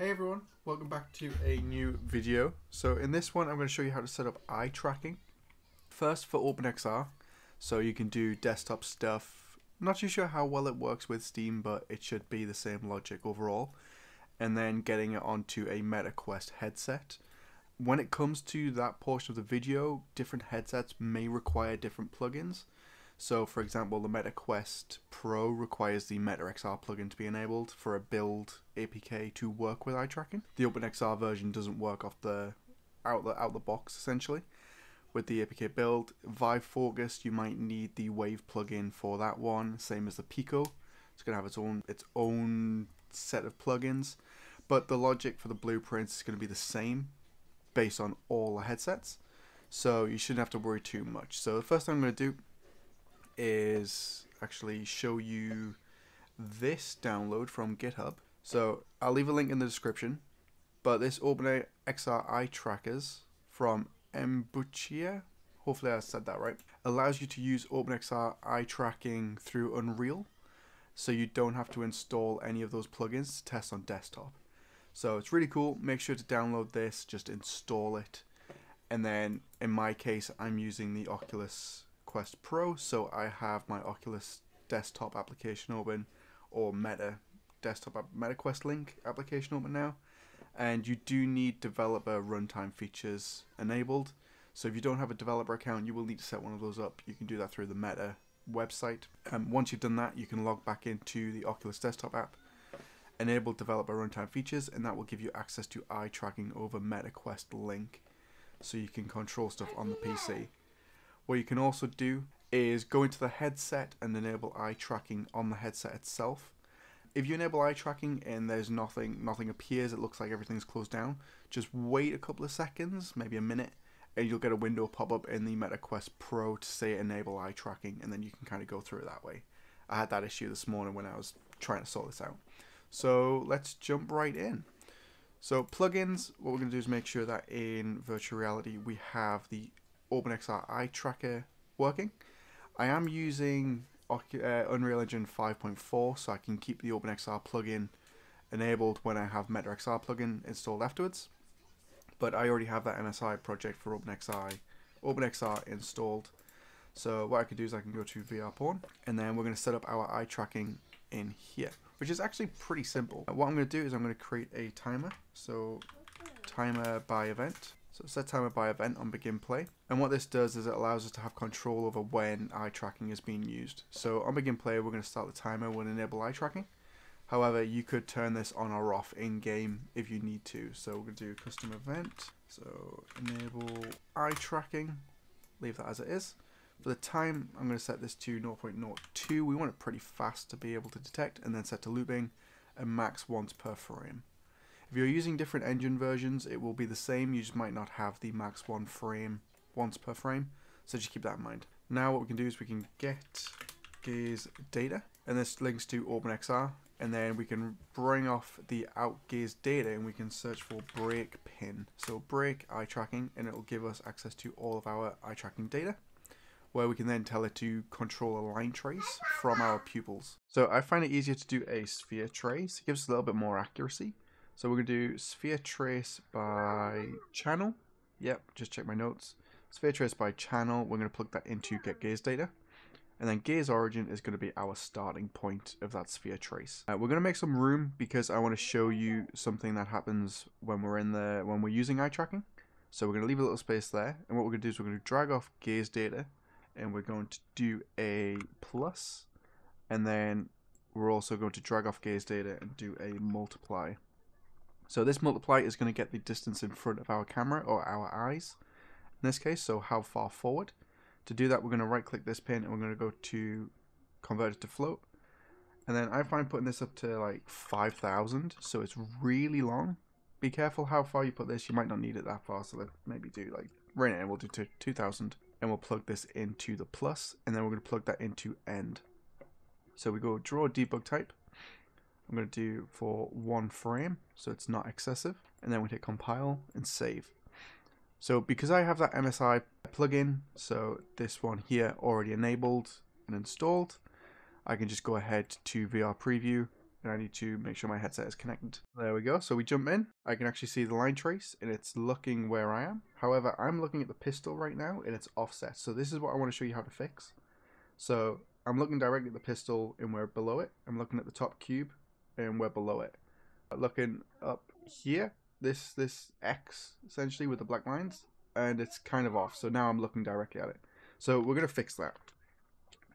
Hey everyone, welcome back to a new video. So in this one I'm going to show you how to set up eye tracking. First for OpenXR, so you can do desktop stuff. Not too sure how well it works with Steam, but it should be the same logic overall. And then getting it onto a MetaQuest headset. When it comes to that portion of the video, different headsets may require different plugins. So for example, the MetaQuest Pro requires the MetaXR plugin to be enabled for a build APK to work with eye tracking. The OpenXR version doesn't work off the out the out the box essentially. With the APK build, Vive Focus, you might need the Wave plugin for that one, same as the Pico. It's gonna have its own its own set of plugins, but the logic for the blueprints is gonna be the same based on all the headsets. So you shouldn't have to worry too much. So the first thing I'm gonna do is actually show you this download from GitHub. So I'll leave a link in the description. But this OpenXR eye trackers from mbucchia, hopefully I said that right, allows you to use OpenXR eye tracking through Unreal. So you don't have to install any of those plugins to test on desktop. So it's really cool. Make sure to download this, just install it. And then in my case, I'm using the Oculus Quest Pro, so I have my Oculus desktop application open or Meta desktop MetaQuest Link application open now. And you do need developer runtime features enabled. So if you don't have a developer account, you will need to set one of those up. You can do that through the Meta website. And once you've done that, you can log back into the Oculus desktop app, enable developer runtime features, and that will give you access to eye tracking over MetaQuest Link. So you can control stuff on the PC. What you can also do is go into the headset and enable eye tracking on the headset itself. If you enable eye tracking and there's nothing nothing appears, it looks like everything's closed down, just wait a couple of seconds, maybe a minute, and you'll get a window pop up in the MetaQuest Pro to say enable eye tracking, and then you can kind of go through it that way. I had that issue this morning when I was trying to sort this out. So let's jump right in. So plugins, what we're going to do is make sure that in virtual reality we have the OpenXR eye tracker working. I am using uh, Unreal Engine 5.4 so I can keep the OpenXR plugin enabled when I have MetaXR plugin installed afterwards. But I already have that MSI project for OpenXR, OpenXR installed. So what I can do is I can go to VR pawn and then we're going to set up our eye tracking in here, which is actually pretty simple. What I'm going to do is I'm going to create a timer. So timer by event. So set timer by event on begin play. And what this does is it allows us to have control over when eye tracking is being used. So on begin play, we're going to start the timer when enable eye tracking. However, you could turn this on or off in game if you need to. So we're going to do custom event. So enable eye tracking. Leave that as it is. For the time, I'm going to set this to 0.02. We want it pretty fast to be able to detect and then set to looping and max once per frame. If you're using different engine versions, it will be the same. You just might not have the max one frame once per frame. So just keep that in mind. Now what we can do is we can get gaze data, and this links to OpenXR, and then we can bring off the out gaze data and we can search for break pin. So break eye tracking, and it will give us access to all of our eye tracking data where we can then tell it to control a line trace from our pupils. So I find it easier to do a sphere trace. It gives us a little bit more accuracy. So we're going to do sphere trace by channel. Yep, just check my notes. Sphere trace by channel, we're going to plug that into get gaze data. And then gaze origin is going to be our starting point of that sphere trace. Uh, we're going to make some room because I want to show you something that happens when we're in the when we're using eye tracking. So we're going to leave a little space there. And what we're going to do is we're going to drag off gaze data and we're going to do a plus and then we're also going to drag off gaze data and do a multiply. So this multiply is going to get the distance in front of our camera or our eyes in this case, so how far forward. To do that, we're going to right click this pin and we're going to go to convert it to float. And then I find putting this up to like 5,000, so it's really long. Be careful how far you put this, you might not need it that far, so let's maybe do like, right now we'll do to 2,000. And we'll plug this into the plus, and then we're going to plug that into end. So we go draw debug type, I'm going to do for one frame so it's not excessive and then we hit compile and save. So because I have that MSI plugin, so this one here already enabled and installed, I can just go ahead to VR preview and I need to make sure my headset is connected. There we go. So we jump in. I can actually see the line trace and it's looking where I am. However, I'm looking at the pistol right now and it's offset. So this is what I want to show you how to fix. So I'm looking directly at the pistol and we're below it. I'm looking at the top cube and we're below it. Uh, looking up here, this this X essentially with the black lines, and it's kind of off. So now I'm looking directly at it. So we're to fix that.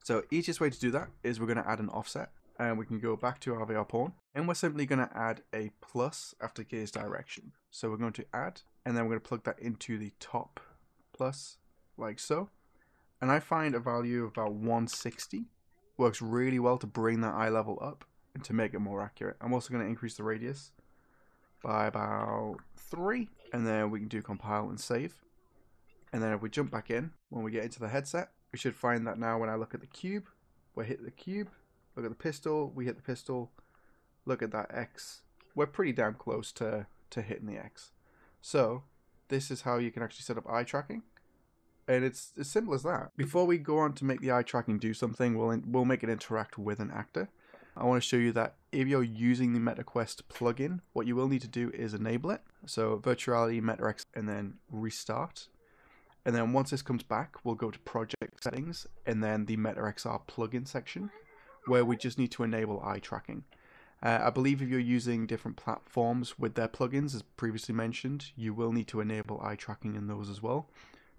So easiest way to do that is we're to add an offset and we can go back to our VR pawn and we're simply going to add a plus after gaze direction. So we're going to add and then we're going to plug that into the top plus like so. And I find a value of about 160 works really well to bring that eye level up to make it more accurate. I'm also going to increase the radius by about 3 and then we can do compile and save. And then if we jump back in, when we get into the headset, we should find that now when I look at the cube, we hit the cube, look at the pistol, we hit the pistol, look at that X. We're pretty damn close to, to hitting the X. So this is how you can actually set up eye tracking. And it's as simple as that. Before we go on to make the eye tracking do something, we'll, we'll make it interact with an actor. I want to show you that if you're using the MetaQuest plugin, what you will need to do is enable it. So Virtuality, MetaX, and then restart. And then once this comes back, we'll go to project settings and then the MetaXR plugin section where we just need to enable eye tracking. Uh, I believe if you're using different platforms with their plugins, as previously mentioned, you will need to enable eye tracking in those as well,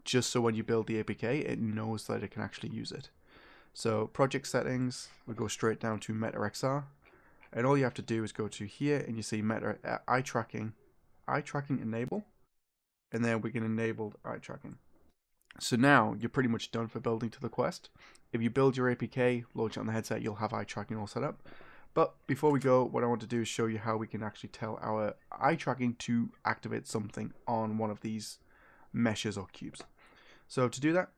just so when you build the APK, it knows that it can actually use it. So project settings, we go straight down to Meta MetaXR, and all you have to do is go to here and you see Meta uh, eye tracking, eye tracking enable, and then we can enable eye tracking. So now you're pretty much done for building to the quest. If you build your APK, launch it on the headset, you'll have eye tracking all set up. But before we go, what I want to do is show you how we can actually tell our eye tracking to activate something on one of these meshes or cubes. So to do that,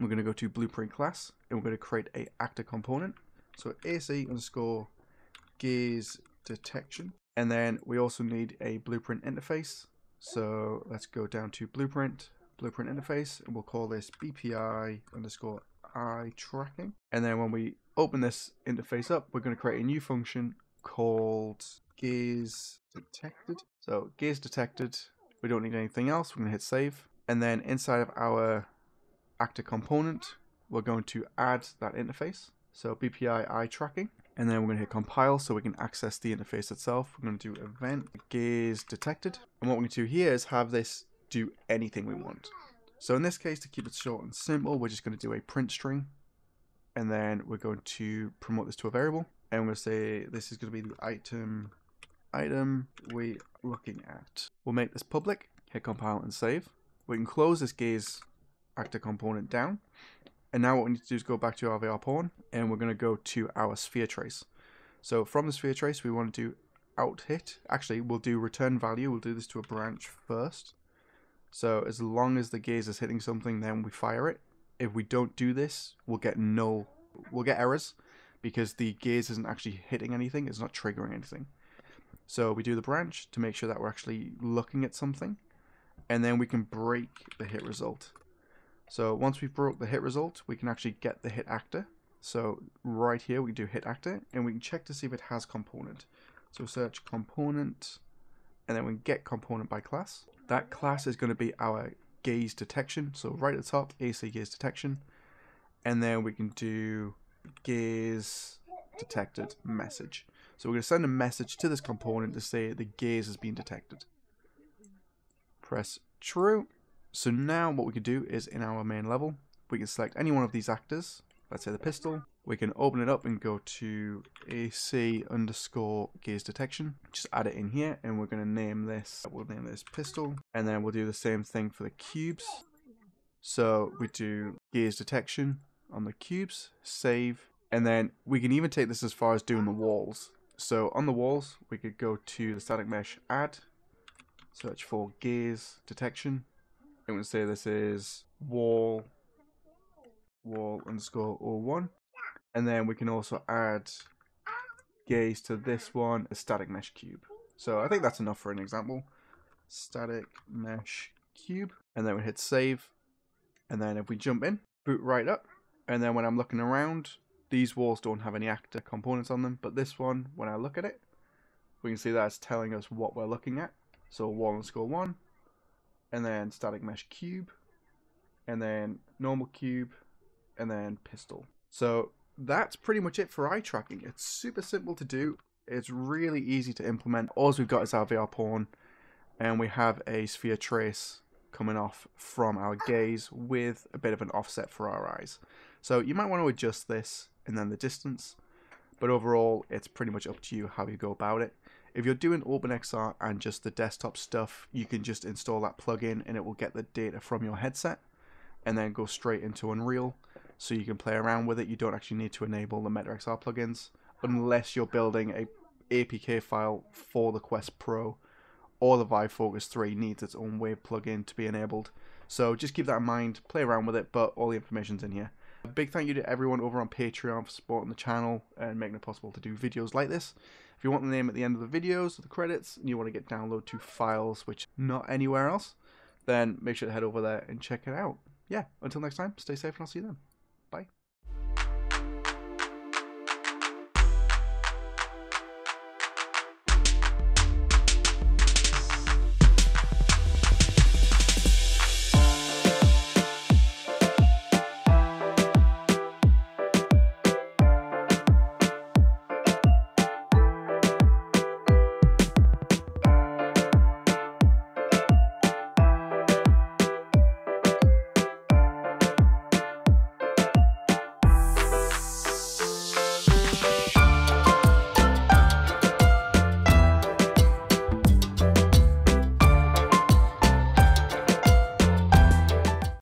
we're going to go to blueprint class and we're going to create a actor component. So AC underscore gaze detection. And then we also need a blueprint interface. So let's go down to blueprint blueprint interface and we'll call this BPI underscore eye tracking. And then when we open this interface up, we're going to create a new function called gaze detected. So gaze detected, we don't need anything else. We're going to hit save. And then inside of our actor component, we're going to add that interface. So BPI eye tracking. And then we're going to hit compile so we can access the interface itself. We're going to do event gaze detected. And what we're going to do here is have this do anything we want. So in this case, to keep it short and simple, we're just going to do a print string. And then we're going to promote this to a variable. And to say this is going to be the item item we're looking at. We'll make this public, hit compile and save. We can close this gaze actor component down. And now what we need to do is go back to our VR pawn and we're going to go to our sphere trace. So from the sphere trace, we want to do out hit. Actually, we'll do return value. We'll do this to a branch first. So as long as the gaze is hitting something, then we fire it. If we don't do this, we'll get null, we'll get errors because the gaze isn't actually hitting anything, it's not triggering anything. So we do the branch to make sure that we're actually looking at something, and then we can break the hit result. So once we've brought the hit result, we can actually get the hit actor. So right here we do hit actor, and we can check to see if it has component. So search component, and then we get component by class. That class is going to be our gaze detection. So right at the top, AC gaze detection. And then we can do gaze detected message. So we're going to send a message to this component to say the gaze has been detected. Press true. So now what we can do is in our main level, we can select any one of these actors. Let's say the pistol we can open it up and go to AC underscore gaze detection. Just add it in here and we're going to name this, we'll name this pistol. And then we'll do the same thing for the cubes. So we do gaze detection on the cubes, save, and then we can even take this as far as doing the walls. So on the walls, we could go to the static mesh add, search for gaze detection, and we'll say this is wall wall underscore 01 and then we can also add gaze to this one, a static mesh cube. So I think that's enough for an example. Static mesh cube. And then we hit save. And then if we jump in, boot right up. And then when I'm looking around, these walls don't have any actor components on them, but this one, when I look at it, we can see that it's telling us what we're looking at. So wall underscore one, and then static mesh cube, and then normal cube, and then pistol. So that's pretty much it for eye tracking. It's super simple to do. It's really easy to implement. All we've got is our VR pawn, and we have a sphere trace coming off from our gaze with a bit of an offset for our eyes. So you might want to adjust this and then the distance, but overall it's pretty much up to you how you go about it. If you're doing OpenXR and just the desktop stuff, you can just install that plugin and it will get the data from your headset and then go straight into Unreal so you can play around with it. You don't actually need to enable the MetaXR plugins unless you're building a APK file for the Quest Pro or the Vive Focus 3 needs its own Wave plugin to be enabled. So just keep that in mind, play around with it, but all the information's in here. A big thank you to everyone over on Patreon for supporting the channel and making it possible to do videos like this. If you want the name at the end of the videos the credits and you want to get download to files which not anywhere else, then make sure to head over there and check it out. Yeah, until next time, stay safe and I'll see you then. Bye.